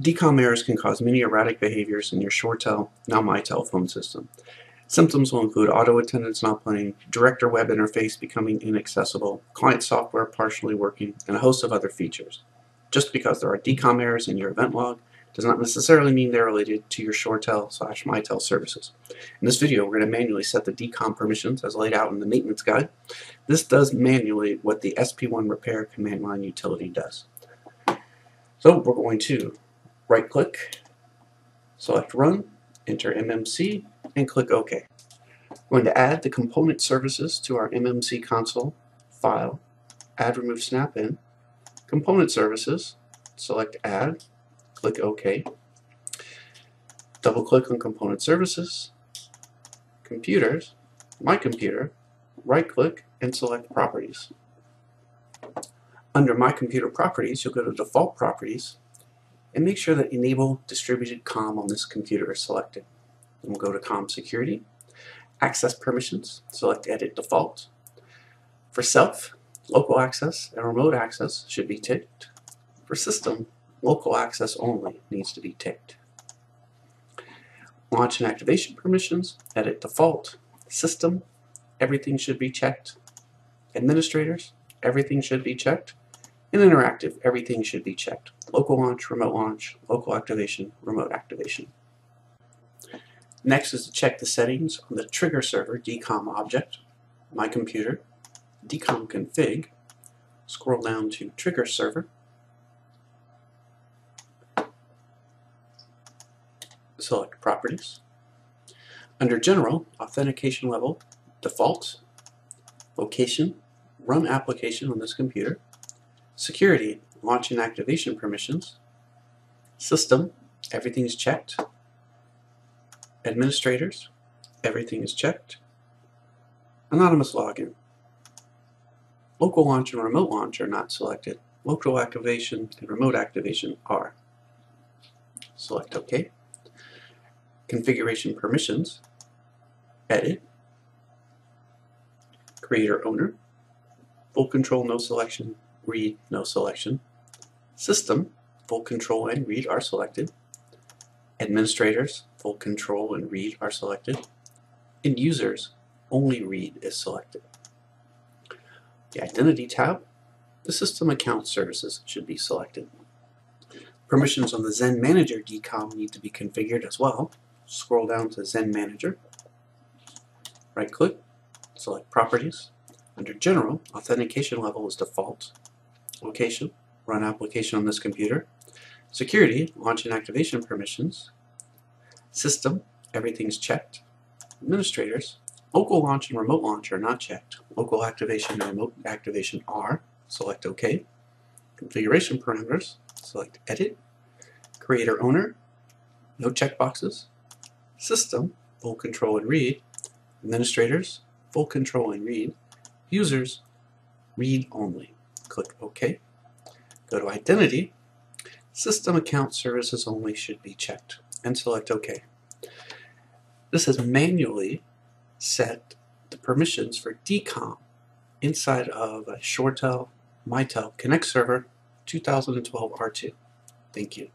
DCOM errors can cause many erratic behaviors in your ShoreTel, now Mitel phone system. Symptoms will include auto attendance not playing, Director web interface becoming inaccessible, client software partially working, and a host of other features. Just because there are DCOM errors in your event log does not necessarily mean they're related to your ShoreTel slash Mitel services. In this video, we're going to manually set the DCOM permissions as laid out in the maintenance guide. This does manually what the SP1 repair command line utility does. So we're going to right click, select run, enter MMC, and click OK. We're going to add the component services to our MMC console, file, add remove snap in, component services, select add, click OK. Double click on Component Services, Computers, My Computer, right click and select Properties. Under My Computer Properties, you'll go to Default Properties and make sure that Enable Distributed COM on this computer is selected. Then we'll go to COM Security, Access Permissions, select Edit Default. For Self, Local Access and Remote Access should be ticked. For System, local access only needs to be ticked. Launch and activation permissions, edit default, system, everything should be checked. Administrators, everything should be checked. And interactive, everything should be checked. Local launch, remote launch, local activation, remote activation. Next is to check the settings on the trigger server DCOM object, my computer, DCOM config, scroll down to trigger server, select Properties. Under General, Authentication Level, Default, Location, Run Application on this computer, Security, Launch and Activation Permissions, System, everything is checked, Administrators, everything is checked, Anonymous Login, Local Launch and Remote Launch are not selected, Local Activation and Remote Activation are. Select OK. Configuration permissions, edit, creator owner, full control no selection, read no selection, system, full control and read are selected, administrators, full control and read are selected, and users, only read is selected. The identity tab, the system account services should be selected. Permissions on the Zen Manager DCOM need to be configured as well scroll down to Zen Manager, right click, select Properties. Under General, authentication level is default. Location, run application on this computer. Security, launch and activation permissions. System, everything's checked. Administrators, local launch and remote launch are not checked. Local activation and remote activation are. Select OK. Configuration parameters, select Edit. Creator owner, no checkboxes. System, full control and read. Administrators, full control and read. Users, read only. Click OK. Go to Identity. System account services only should be checked and select OK. This has manually set the permissions for DCOM inside of a ShoreTel Mitel Connect Server 2012 R2. Thank you.